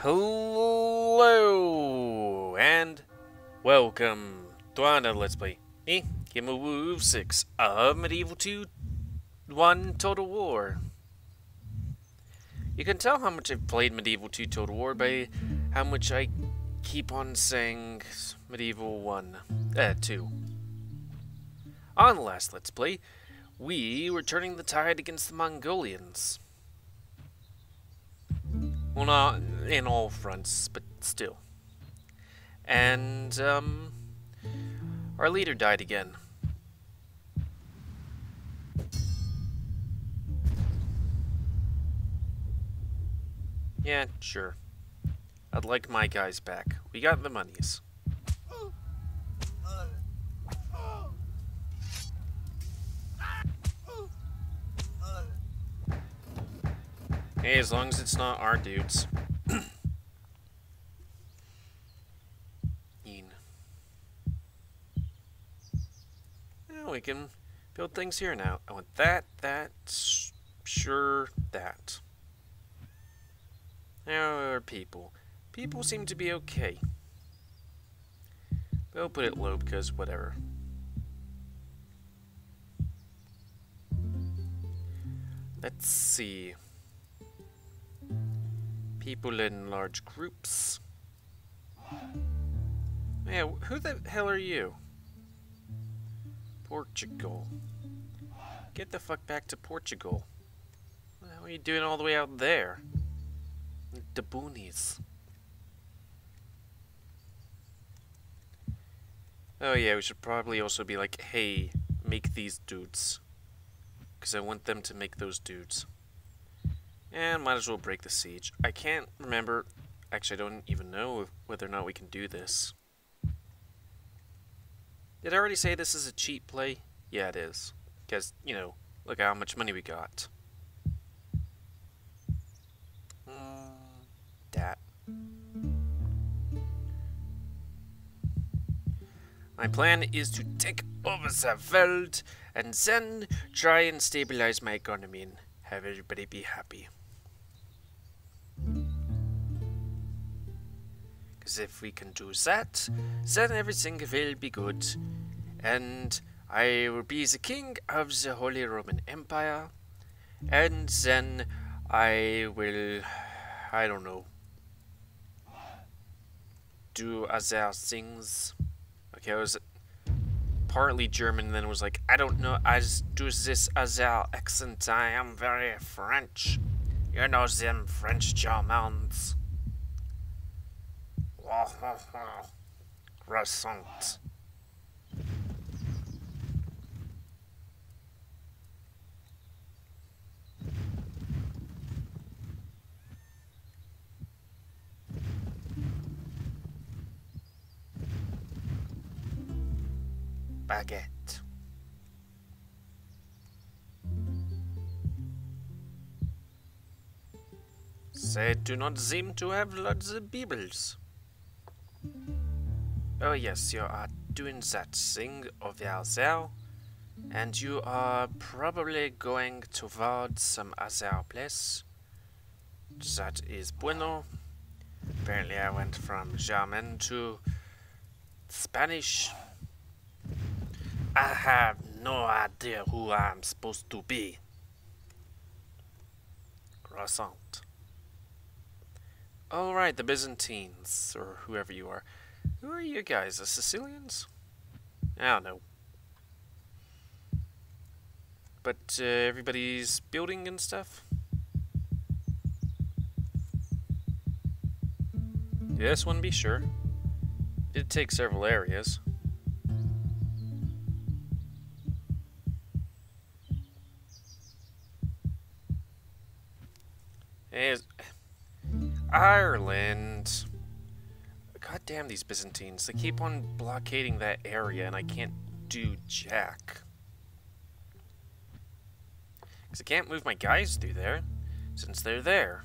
Hello and welcome to another Let's Play. Me, GamerWolf 6 of Medieval 2 1 Total War. You can tell how much I've played Medieval 2 Total War by how much I keep on saying Medieval 1, uh, 2. On the last Let's Play, we were turning the tide against the Mongolians. Well, not in all fronts, but still. And, um, our leader died again. Yeah, sure. I'd like my guys back. We got the monies. Hey, as long as it's not our dudes. We can build things here now. I want that, that, sure, that. Now are people. People seem to be okay. We'll put it low because whatever. Let's see people in large groups. Yeah, who the hell are you? Portugal. Get the fuck back to Portugal. What are you doing all the way out there? The boonies. Oh yeah, we should probably also be like, hey, make these dudes. Because I want them to make those dudes. And might as well break the siege. I can't remember, actually I don't even know whether or not we can do this. Did I already say this is a cheap play? Yeah, it is. Because, you know, look at how much money we got. Mm, that. My plan is to take over the world and then try and stabilize my economy and have everybody be happy. Because if we can do that, then everything will be good. And I will be the king of the Holy Roman Empire. And then I will, I don't know, do other things. Okay, I was partly German then was like, I don't know, I just do this other accent. I am very French. You know them French Germans. Croissant. Baguette. They do not seem to have lots of Bibles. Oh yes, you are doing that thing over there. And you are probably going towards some other place. That is bueno. Apparently I went from German to Spanish. I have no idea who I'm supposed to be. Croissant. Alright, the Byzantines, or whoever you are. Who are you guys? The Sicilians? I don't know. But uh, everybody's building and stuff? Yes, one be sure. Did take several areas. Is Ireland. God damn these Byzantines. They keep on blockading that area and I can't do jack. Because I can't move my guys through there, since they're there.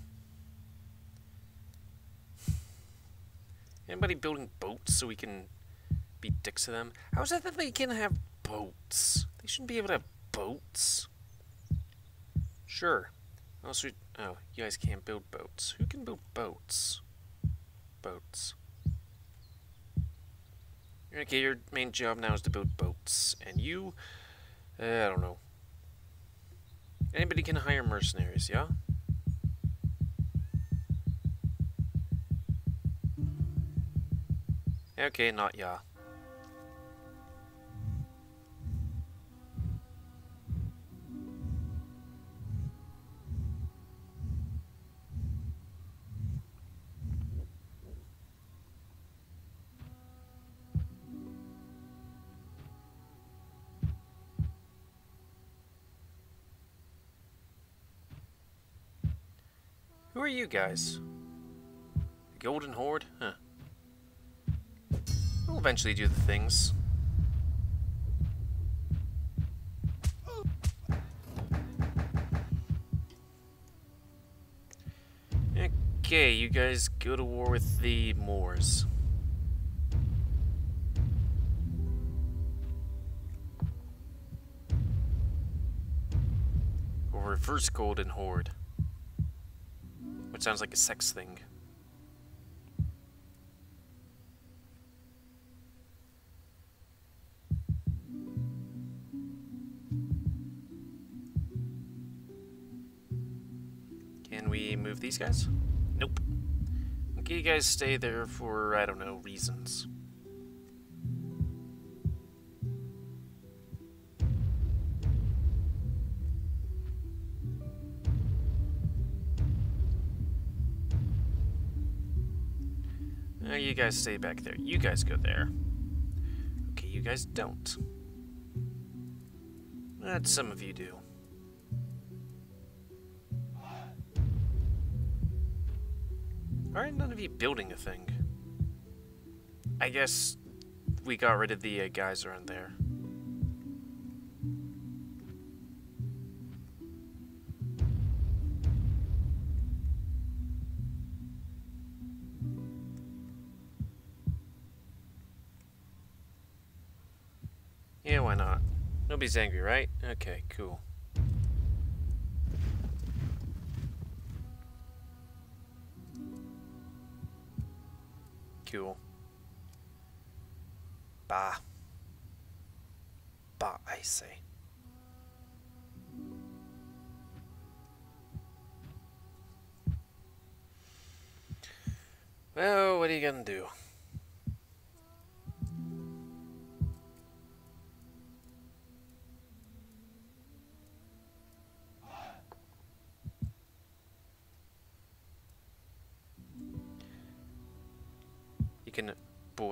Anybody building boats so we can be dicks to them? How is it that they can have boats? They shouldn't be able to have boats. Sure. Also, oh, you guys can't build boats. Who can build boats? boats. Okay, your main job now is to build boats. And you, uh, I don't know. Anybody can hire mercenaries, yeah? Okay, not yeah. Are you guys? The Golden Horde? Huh. We'll eventually do the things. Okay, you guys go to war with the Moors. Or reverse Golden Horde. Sounds like a sex thing. Can we move these guys? Nope. Okay, you guys stay there for, I don't know, reasons. You guys stay back there. You guys go there. Okay, you guys don't. That some of you do. Are none of you building a thing? I guess we got rid of the uh, guys around there. Why not? Nobody's angry, right? Okay, cool.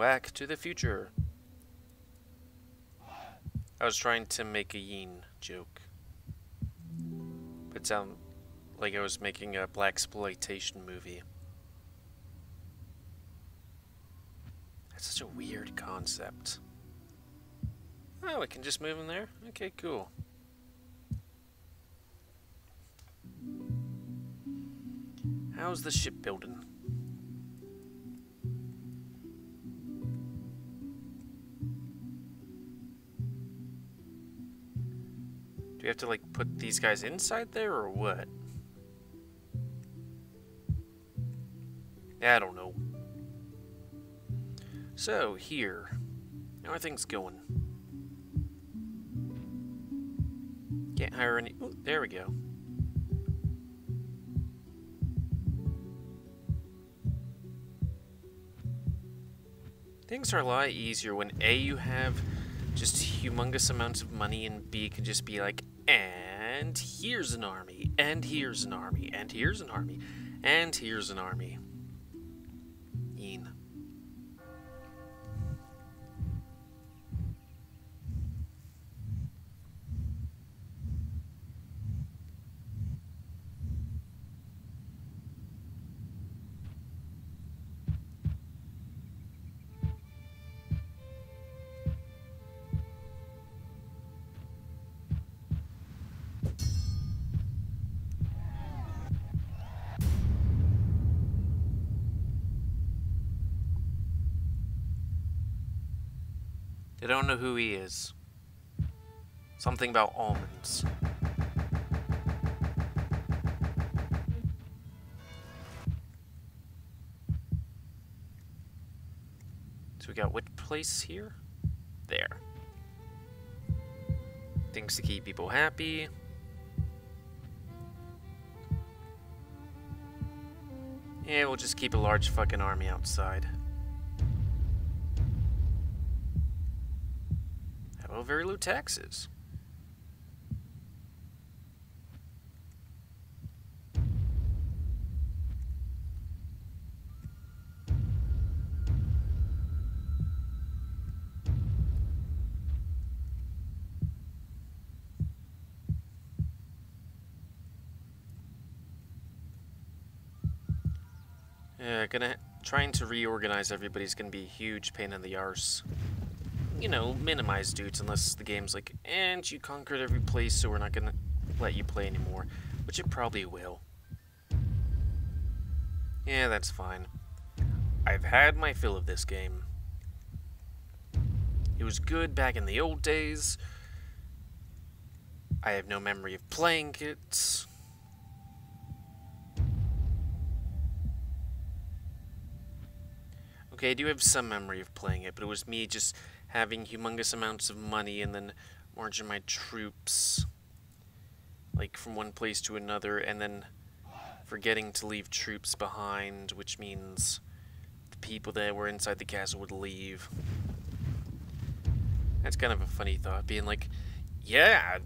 Back to the future. I was trying to make a yin joke. But it sounded like I was making a blaxploitation movie. That's such a weird concept. Oh, we can just move in there? Okay, cool. How's the shipbuilding? Do we have to like put these guys inside there or what? I don't know. So, here. How are things going? Can't hire any... Ooh, there we go. Things are a lot easier when A, you have just humongous amounts of money, and B, can just be like, and here's an army, and here's an army, and here's an army, and here's an army. Don't know who he is. Something about almonds. So we got what place here? There. Things to keep people happy. Yeah, we'll just keep a large fucking army outside. Very low taxes? Yeah, gonna trying to reorganize everybody's gonna be a huge pain in the arse. You know, minimize dudes unless the game's like, and you conquered every place, so we're not gonna let you play anymore, which it probably will. Yeah, that's fine. I've had my fill of this game. It was good back in the old days. I have no memory of playing it. Okay, I do have some memory of playing it, but it was me just having humongous amounts of money and then marching my troops like from one place to another and then forgetting to leave troops behind, which means the people that were inside the castle would leave. That's kind of a funny thought, being like, yeah,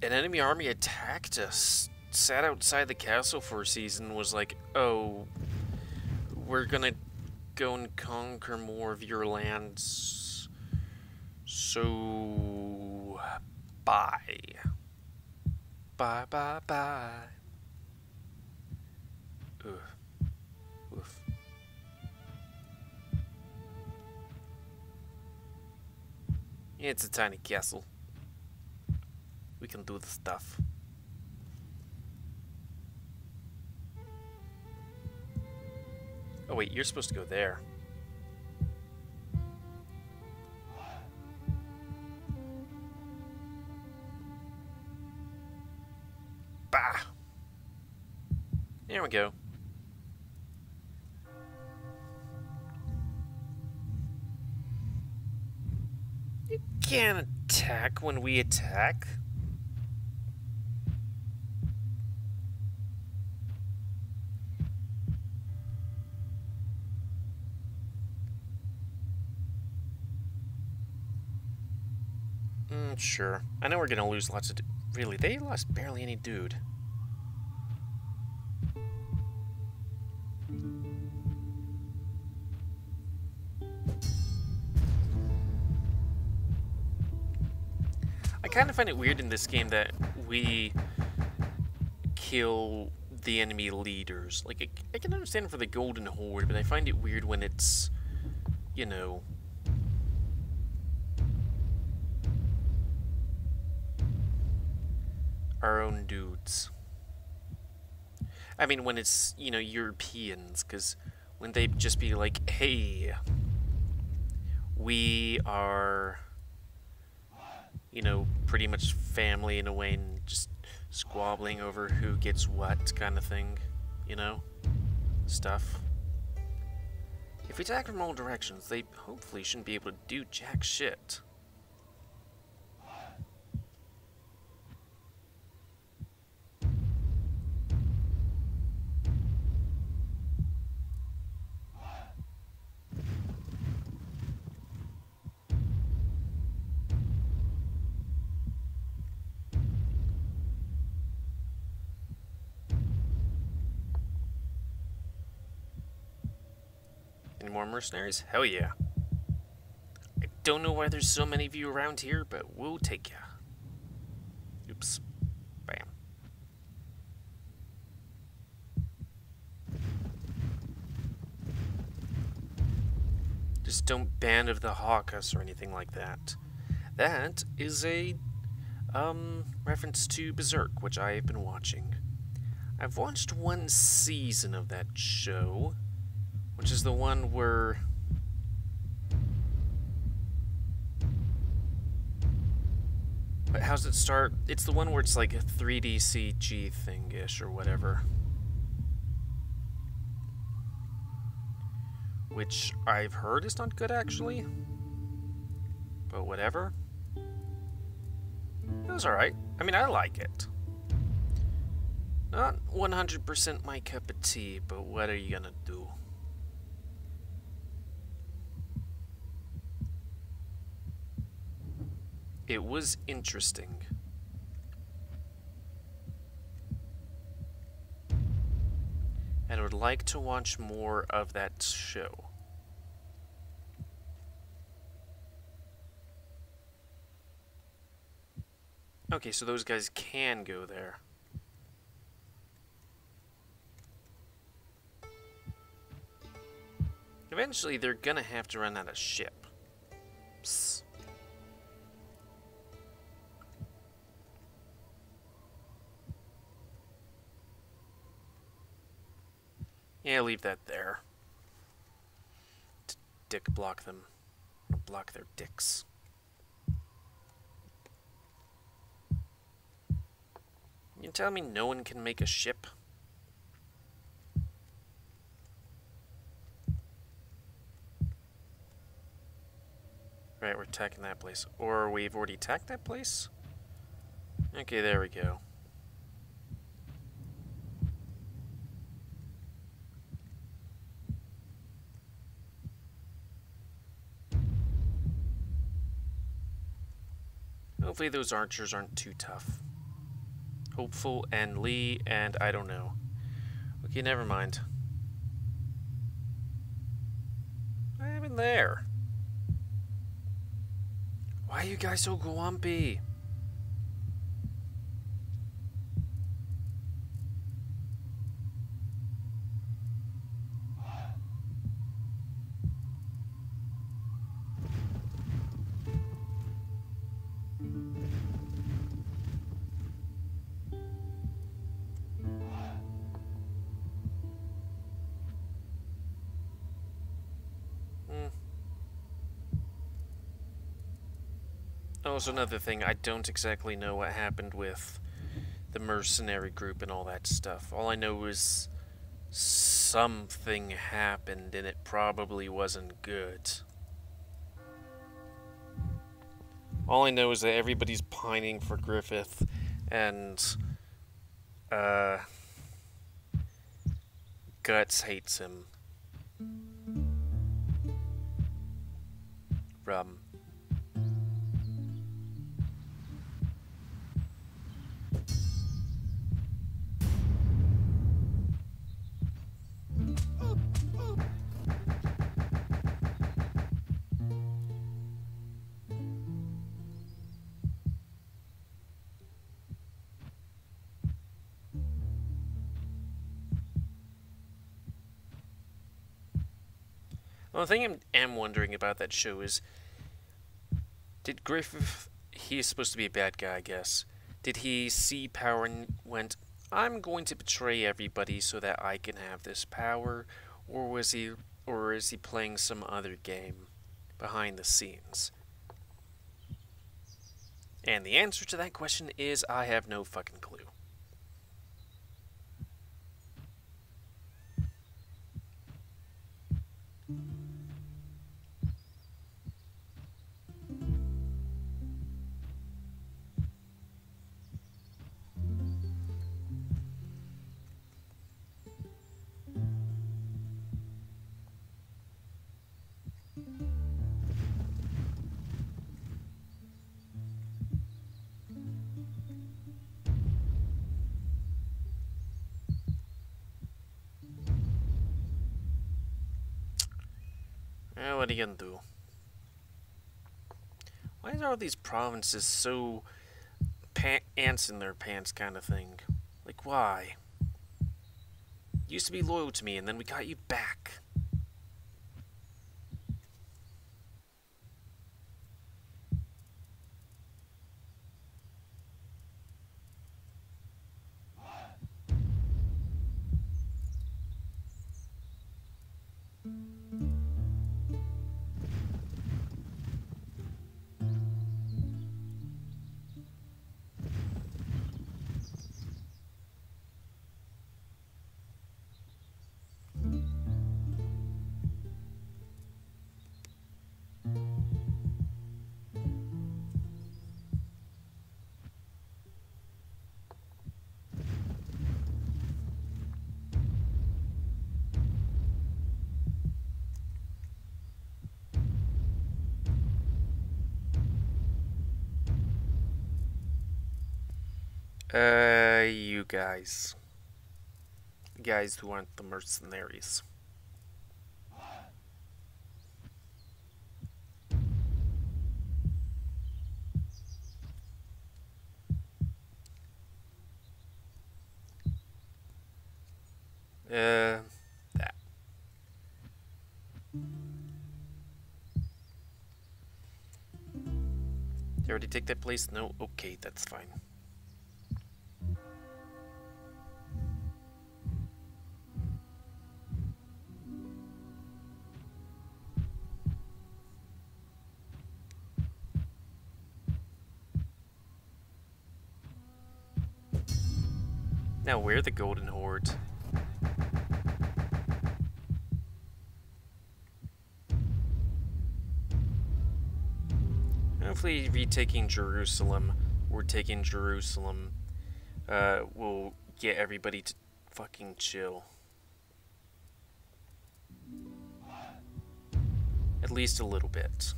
an enemy army attacked us, sat outside the castle for a season, was like, oh, we're gonna go and conquer more of your lands. So, bye. Bye, bye, bye. Ugh. Oof. It's a tiny castle. We can do the stuff. Oh wait, you're supposed to go there. Bah! There we go. You can't attack when we attack. Sure. I know we're gonna lose lots of... Really, they lost barely any dude. I kind of find it weird in this game that we kill the enemy leaders. Like, I, I can understand for the Golden Horde, but I find it weird when it's, you know, our own dudes. I mean, when it's, you know, Europeans, because when they just be like, hey, we are, you know, pretty much family in a way and just squabbling over who gets what kind of thing, you know? Stuff. If we attack from all directions, they hopefully shouldn't be able to do jack shit. Mercenaries? Hell yeah. I don't know why there's so many of you around here, but we'll take ya. Oops. Bam. Just don't band of the hawk us or anything like that. That is a um, reference to Berserk, which I have been watching. I've watched one season of that show, which is the one where But how's it start? It's the one where it's like a 3D CG thing-ish or whatever. which I've heard is not good actually. But whatever. It was alright. I mean, I like it. Not 100% my cup of tea, but what are you gonna do? It was interesting. And I would like to watch more of that show. Okay, so those guys can go there. Eventually, they're gonna have to run out of ship. Psst. Yeah, leave that there. dick block them. Block their dicks. You tell me no one can make a ship? Right, we're attacking that place. Or we've already attacked that place? Okay, there we go. Hopefully those archers aren't too tough. Hopeful and Lee and I don't know. Okay, never mind. I haven't there. Why are you guys so grumpy? Also, another thing, I don't exactly know what happened with the mercenary group and all that stuff. All I know is something happened and it probably wasn't good. All I know is that everybody's pining for Griffith and uh, Guts hates him. Rum. Well, the thing I am wondering about that show is, did Griffith, he is supposed to be a bad guy, I guess, did he see power and went, I'm going to betray everybody so that I can have this power, or was he, or is he playing some other game behind the scenes? And the answer to that question is I have no fucking clue. What are you gonna do? Why are all these provinces so ants in their pants kind of thing? Like, why? You used to be loyal to me, and then we got you back. Guys. Guys who aren't the mercenaries. Uh, that. You already take that place? No? Okay, that's fine. The Golden Horde. Hopefully retaking Jerusalem, or taking Jerusalem, uh, will get everybody to fucking chill. At least a little bit.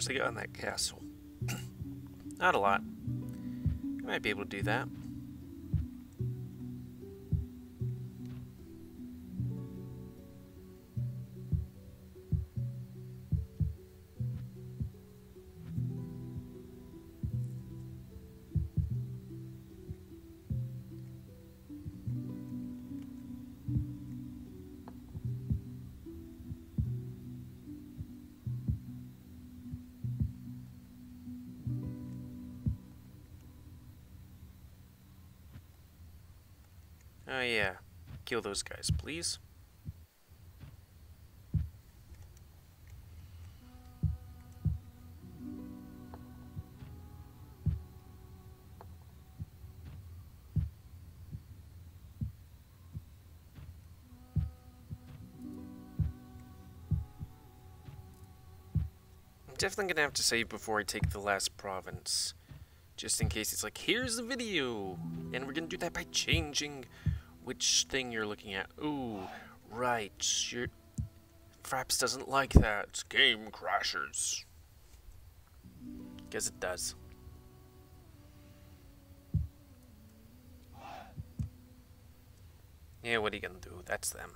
Much they got on that castle? Not a lot. I might be able to do that. Kill those guys, please. I'm definitely gonna have to save before I take the last province. Just in case it's like, here's the video! And we're gonna do that by changing which thing you're looking at. Ooh, right. Fraps doesn't like that. Game crashes. Guess it does. Yeah, what are you gonna do? That's them.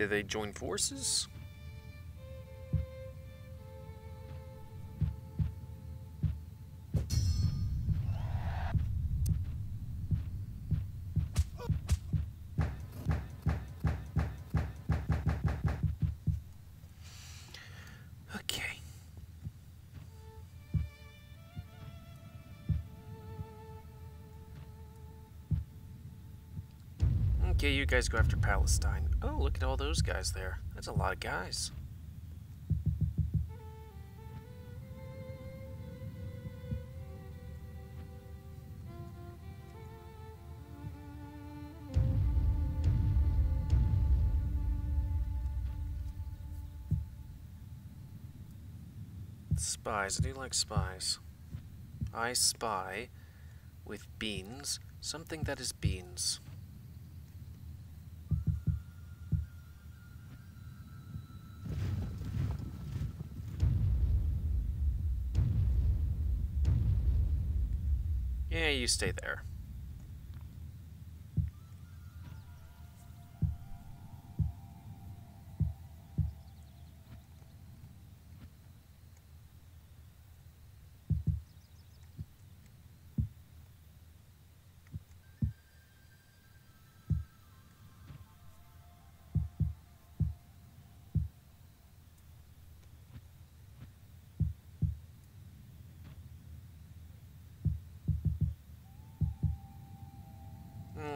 Did they join forces? Guys go after Palestine. Oh, look at all those guys there. That's a lot of guys. Spies. I do like spies. I spy with beans something that is beans. You stay there.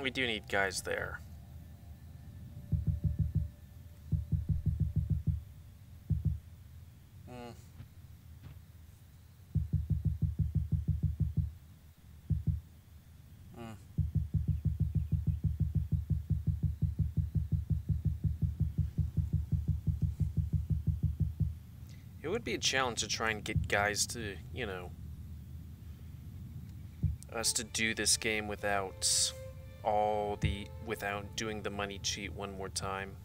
We do need guys there. Hmm. It would be a challenge to try and get guys to, you know, us to do this game without all the without doing the money cheat one more time.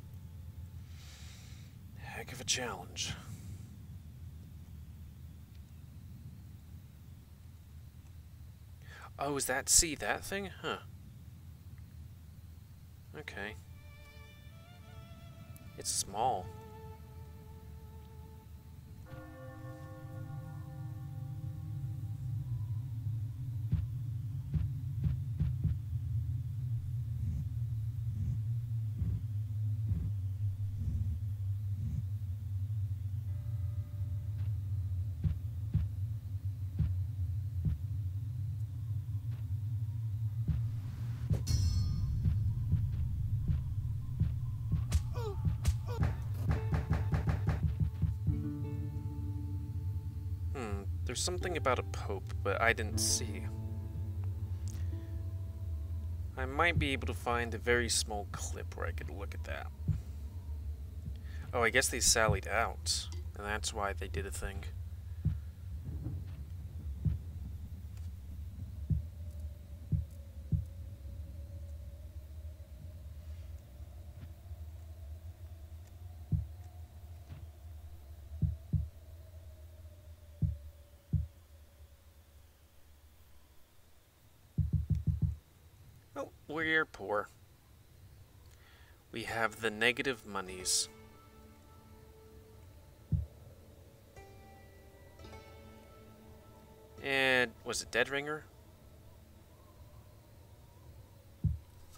Heck of a challenge. Oh, is that see that thing? Huh. Okay. It's small. There's something about a pope, but I didn't see. I might be able to find a very small clip where I could look at that. Oh, I guess they sallied out, and that's why they did a thing. We're poor. We have the negative monies. And was it Dead Ringer?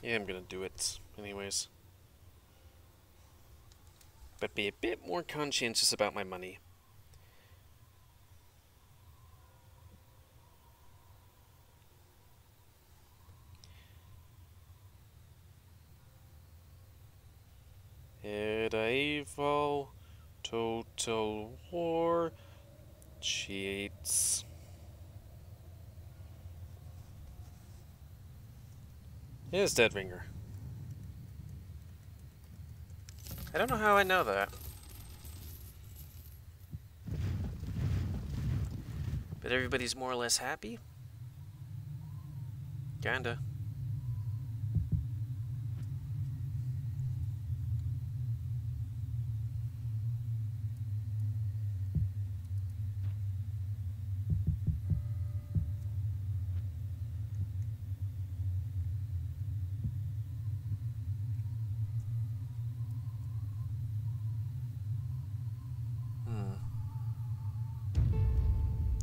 Yeah, I'm gonna do it anyways. But be a bit more conscientious about my money. Medieval Total War cheats. Here's Dead Ringer. I don't know how I know that. But everybody's more or less happy? Kinda.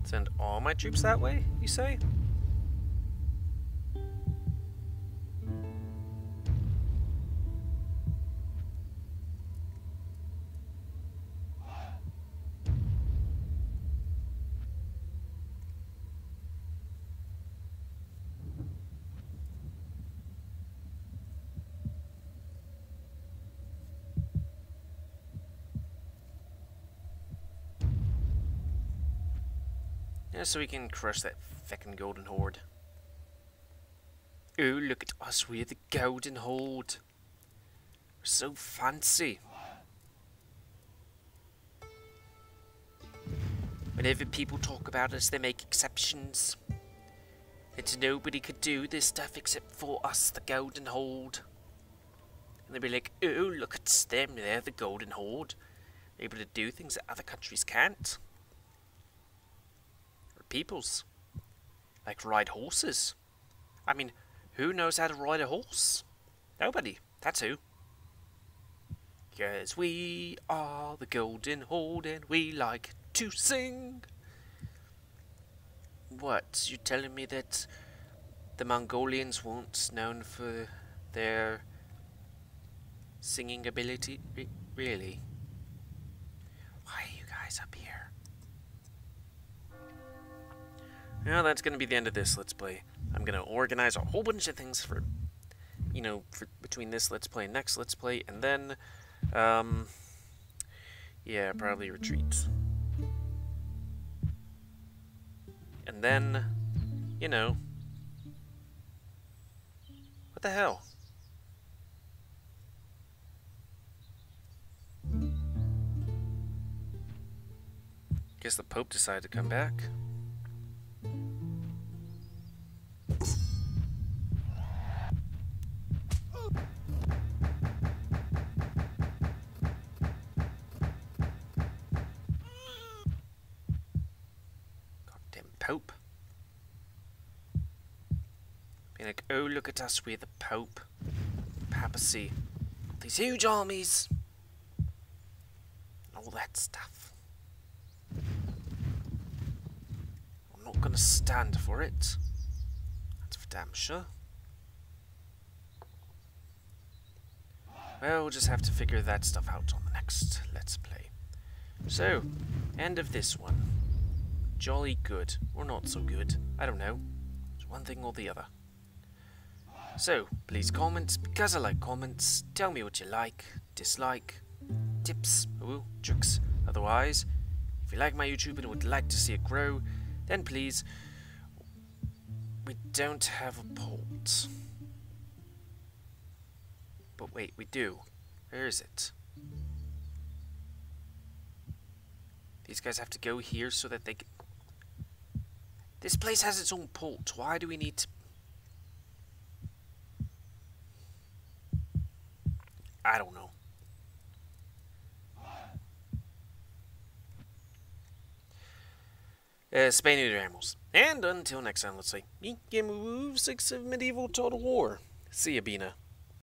Send all my troops that way, you say? So we can crush that feckin' golden horde. Oh, look at us, we're the golden horde. We're so fancy. Whenever people talk about us, they make exceptions. That nobody could do this stuff except for us, the Golden Horde. And they'd be like, oh, look at them, they're the Golden Horde. Able to do things that other countries can't peoples. Like ride horses. I mean, who knows how to ride a horse? Nobody. That's who. Yes, we are the Golden Horde and we like to sing. What? You telling me that the Mongolians weren't known for their singing ability? Re really? Why are you guys up here? Well, that's going to be the end of this Let's Play. I'm going to organize a whole bunch of things for you know, for, between this Let's Play next Let's Play, and then, um, yeah, probably retreat. And then, you know, what the hell? Guess the Pope decided to come back. Like, oh look at us, we're the Pope. Papacy. These huge armies. All that stuff. I'm not gonna stand for it. That's for damn sure. Well, we'll just have to figure that stuff out on the next Let's Play. So, end of this one. Jolly good, or not so good. I don't know. It's one thing or the other. So, please comment, because I like comments. Tell me what you like, dislike, tips, ooh, tricks. Otherwise, if you like my YouTube and would like to see it grow, then please, we don't have a port. But wait, we do. Where is it? These guys have to go here so that they can... This place has its own port. Why do we need to... I don't know. Uh, Spain New Animals. And until next time, let's say, GamerWolf 6 of Medieval Total War. See ya, Bina.